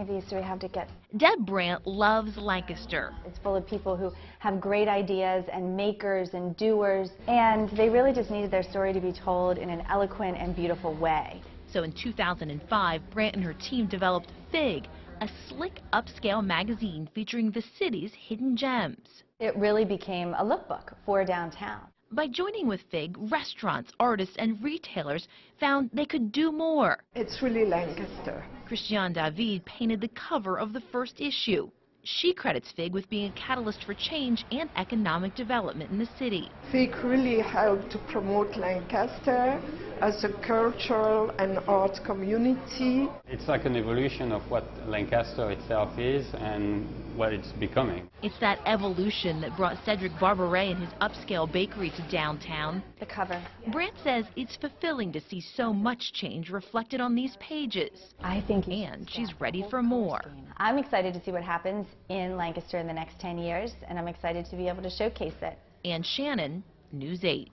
many of these do we have to get? Deb Brandt loves Lancaster. It's full of people who have great ideas and makers and doers, and they really just needed their story to be told in an eloquent and beautiful way. So in 2005, Brandt and her team developed Fig, a slick upscale magazine featuring the city's hidden gems. It really became a lookbook for downtown. By joining with Fig, restaurants, artists, and retailers found they could do more. It's really Lancaster. Christiane David painted the cover of the first issue. She credits Fig with being a catalyst for change and economic development in the city. FIG really helped to promote Lancaster as a cultural and art community. It's like an evolution of what Lancaster itself is and what it's becoming. It's that evolution that brought Cedric Barberet and his upscale bakery to downtown. The cover. Brandt says it's fulfilling to see so much change reflected on these pages. I think you And she's ready for more. I'm excited to see what happens in Lancaster in the next 10 years, and I'm excited to be able to showcase it. Ann Shannon, News 8.